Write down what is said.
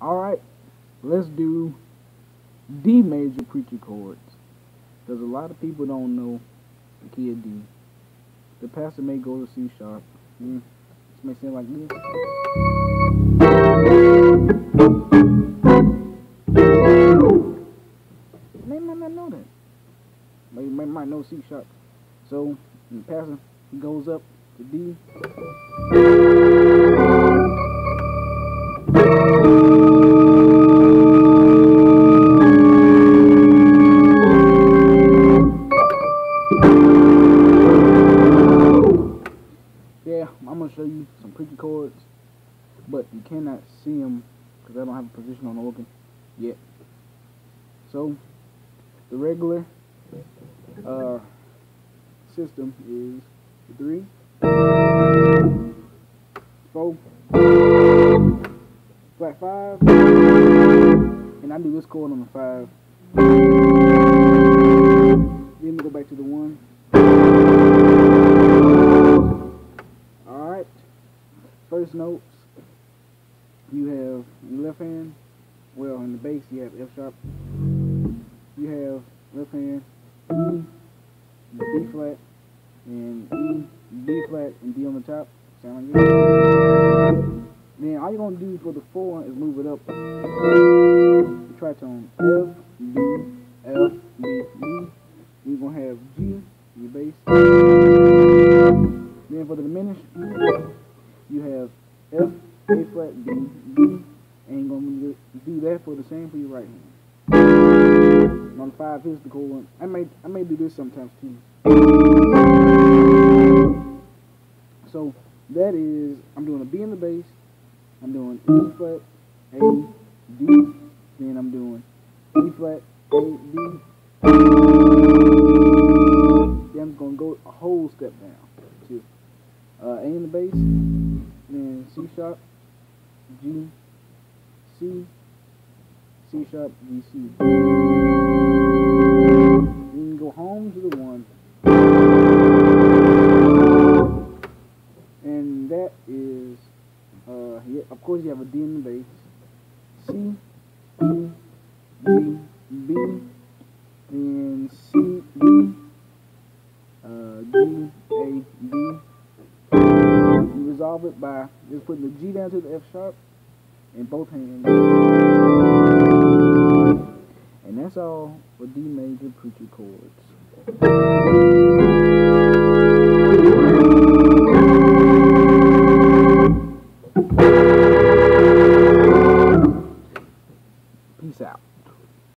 Alright, let's do D major preacher chords. Because a lot of people don't know the key of D. The pastor may go to C sharp. Mm, this may sound like this. They might not know that. They might, know C sharp. So, the pastor goes up to D. I'm gonna show you some preacher chords, but you cannot see them because I don't have a position on the organ yet. So, the regular uh, system is three, four, flat five, and I do this chord on the five. Then we go back to the one. Notes, you have in left hand, well in the bass you have F sharp, you have left hand E, B flat, and E, B flat, and D on the top, sound like this. Then all you're gonna do for the four is move it up. Tritone F, B, F, B, B. You're gonna have G, your bass. A flat, B, B, and gonna do that for the same for your right hand. And on the five, here's the cool one. I may I may do this sometimes too. So that is I'm doing a B in the bass, I'm doing E flat, A, D, then I'm doing E flat, A, D. Then I'm gonna go a whole step down to uh, A in the bass, then C sharp, G, C, C sharp, G, C. Then go home to the one. And that is, uh, yeah, of course you have a D in the bass. C, E, G, B, then C, D, uh, G, D. resolve it by just putting the G down to the F sharp in both hands. And that's all for D major preacher chords.